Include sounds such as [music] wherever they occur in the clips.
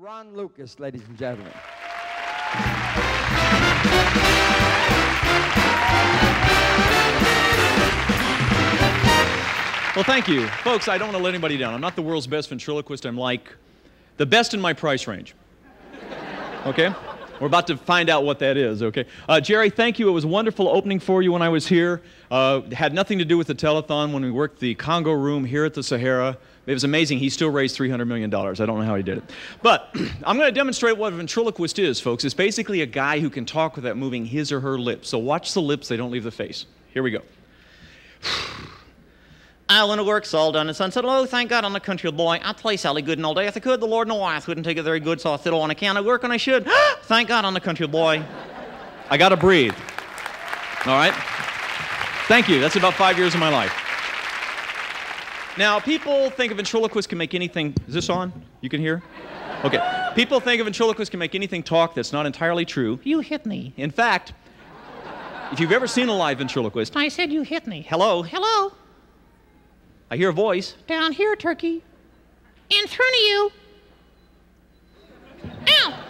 Ronn Lucas, ladies and gentlemen. Well, thank you. Folks, I don't want to let anybody down. I'm not the world's best ventriloquist. I'm like the best in my price range. Okay? We're about to find out what that is, okay? Uh, Jerry, thank you. It was a wonderful opening for you when I was here. Uh, had nothing to do with the telethon when we worked the Congo room here at the Sahara. It was amazing. He still raised $300 million. I don't know how he did it. But [clears throat] I'm going to demonstrate what a ventriloquist is, folks. It's basically a guy who can talk without moving his or her lips. So watch the lips, they don't leave the face. Here we go. Alan the work's all done, and son said, Oh, thank God I'm a country boy. I'd play Sally Goodin all day if I could. The Lord know I wouldn't take it very good, so I sit on account of work and I should. [gasps] thank God I'm a country boy. I got to breathe. All right? Thank you. That's about five years of my life. Now, people think a ventriloquist can make anything. Is this on? You can hear? Okay. People think a ventriloquist can make anything talk that's not entirely true. You hit me. In fact, if you've ever seen a live ventriloquist, I said you hit me. Hello? Hello? I hear a voice. Down here, turkey. In front of you. Ow!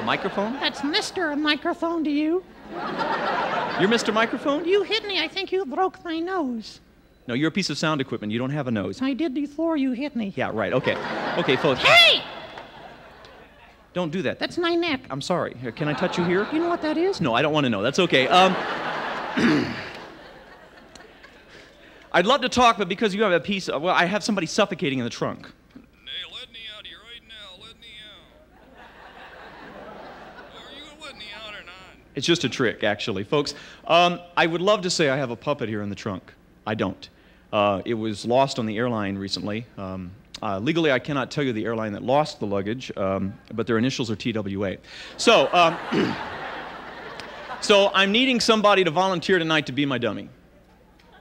A microphone? That's Mr. Microphone to you. You're Mr. Microphone? You hit me. I think you broke my nose. No, you're a piece of sound equipment. You don't have a nose. I did before you hit me. Yeah, right. Okay. Okay, folks. Hey! Don't do that. That's my neck. I'm sorry. Here, Can I touch you here? You know what that is? No, I don't want to know. That's okay. Um, [clears throat] I'd love to talk, but because you have a piece of, well, I have somebody suffocating in the trunk. Hey, let me out here right now. Let me out. Are you gonna let me out or not? It's just a trick, actually, folks. Um, I would love to say I have a puppet here in the trunk. I don't. Uh, it was lost on the airline recently. Um, uh, legally, I cannot tell you the airline that lost the luggage, um, but their initials are TWA. So, um, [clears throat] so I'm needing somebody to volunteer tonight to be my dummy.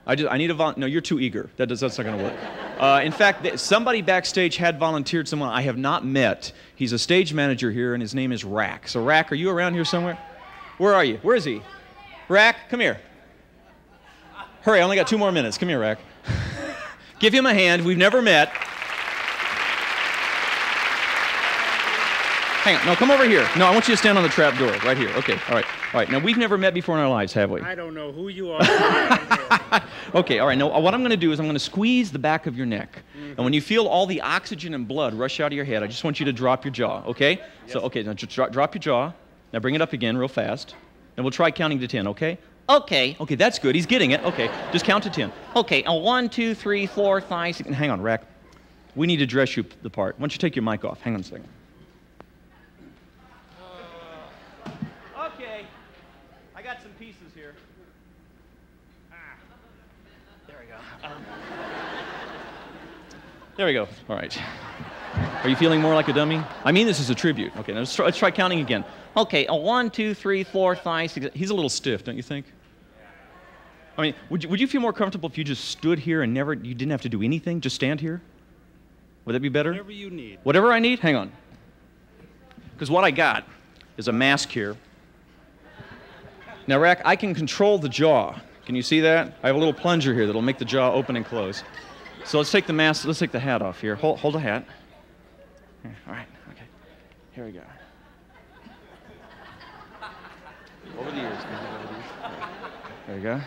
I, just, I need a vol- no. You're too eager. That does, that's not going to work. Uh, in fact, th- somebody backstage had volunteered someone I have not met. He's a stage manager here, and his name is Rack. So, Rack, are you around here somewhere? Where are you? Where is he? Rack, come here. Hurry! I only got two more minutes. Come here, Rack. [laughs] Give him a hand. We've never met. Hang on. No, come over here. No, I want you to stand on the trap door right here. Okay. All right. All right. Now we've never met before in our lives, have we? I don't know who you are. [laughs] [laughs] Okay, all right. Now, what I'm going to do is I'm going to squeeze the back of your neck. And when you feel all the oxygen and blood rush out of your head, I just want you to drop your jaw, okay? So, okay, now just drop, drop your jaw. Now bring it up again real fast. And we'll try counting to 10, okay? Okay. Okay, that's good. He's getting it. Okay, just count to 10. Okay. A one, two, three, four, five, six. Hang on, Rack. We need to dress you the part. Why don't you take your mic off? Hang on a second. Okay, I got some pieces here. There we go. Um, there we go. All right. Are you feeling more like a dummy? I mean, this is a tribute. Okay, now let's try, let's try counting again. Okay. A one, two, three, four, five, six. He's a little stiff, don't you think? I mean, would you, would you feel more comfortable if you just stood here and never, you didn't have to do anything? Just stand here? Would that be better? Whatever you need. Whatever I need? Hang on. Because what I got is a mask here. Now, Rack, I can control the jaw. Can you see that? I have a little plunger here that'll make the jaw open and close. So let's take the mask, let's take the hat off here. Hold, hold the hat. All right, okay. Here we go. Over the ears. There you go.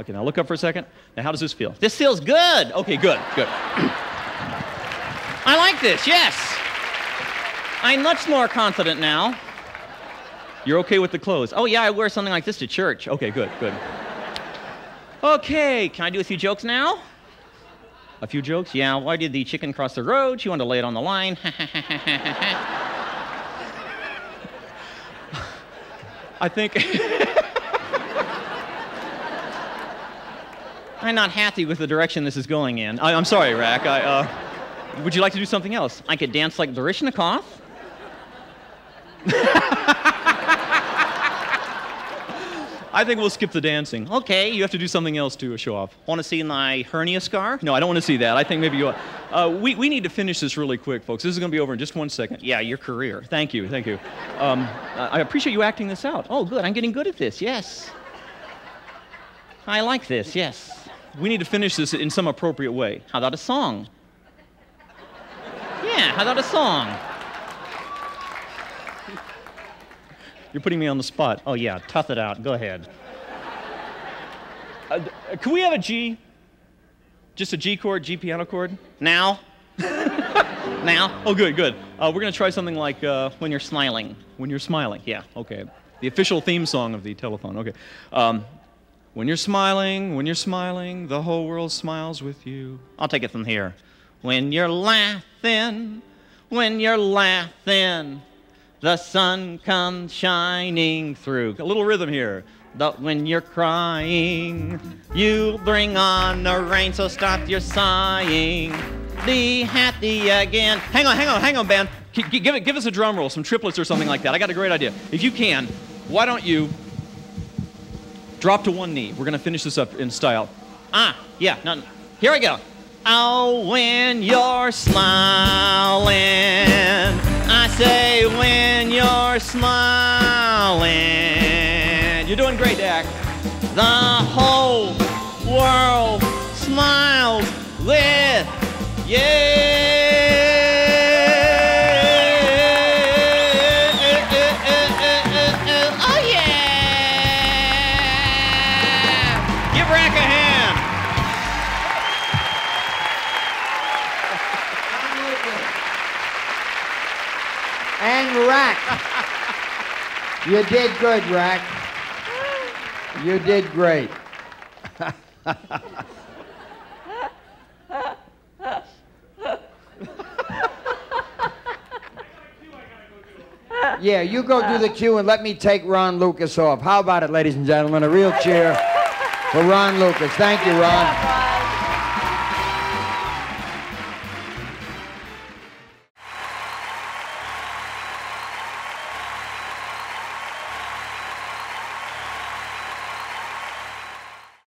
Okay, now look up for a second. Now, how does this feel? This feels good. Okay, good, good. [clears throat] I like this. Yes. I'm much more confident now. You're okay with the clothes? Oh yeah, I wear something like this to church. Okay, good, good. Okay. Can I do a few jokes now? A few jokes? Yeah. Why did the chicken cross the road? She wanted to lay it on the line. [laughs] I think. [laughs] I'm not happy with the direction this is going in. I, I'm sorry, Rack. I, uh, would you like to do something else? I could dance like Baryshnikov. [laughs] I think we'll skip the dancing. Okay. You have to do something else to show off. Want to see my hernia scar? No, I don't want to see that. I think maybe you. Uh, we, we need to finish this really quick, folks. This is going to be over in just one second. Yeah, your career. Thank you, thank you. Um, I I appreciate you acting this out. Oh, good. I'm getting good at this. Yes. I like this. Yes. We need to finish this in some appropriate way. How about a song? Yeah, how about a song? You're putting me on the spot. Oh, yeah, tough it out. Go ahead. Uh, can we have a G? Just a G chord, G piano chord? Now? [laughs] now? Oh, good, good. Uh, we're going to try something like uh, When you're smiling. When You're Smiling. Yeah. Okay. The official theme song of the telethon. Okay. Um, when you're smiling, when you're smiling, the whole world smiles with you. I'll take it from here. When you're laughing, when you're laughing, the sun comes shining through. A little rhythm here. The, when you're crying, you bring on the rain, so stop your sighing. Be happy again. Hang on, hang on, hang on, band. Give, it, give us a drum roll, some triplets or something like that. I got a great idea. If you can, why don't you drop to one knee? We're going to finish this up in style. Ah, yeah, no, no. Here we go. Oh, when you're smiling, I say when you're smiling, You're doing great, Dak. the whole world smiles with you. Oh yeah! Give Rack a hand. And Rack. you did good, Rack. You did great. yeah, you go do the cue and let me take Ronn Lucas off. How about it, ladies and gentlemen? A real cheer for Ronn Lucas. Thank you, Ronn.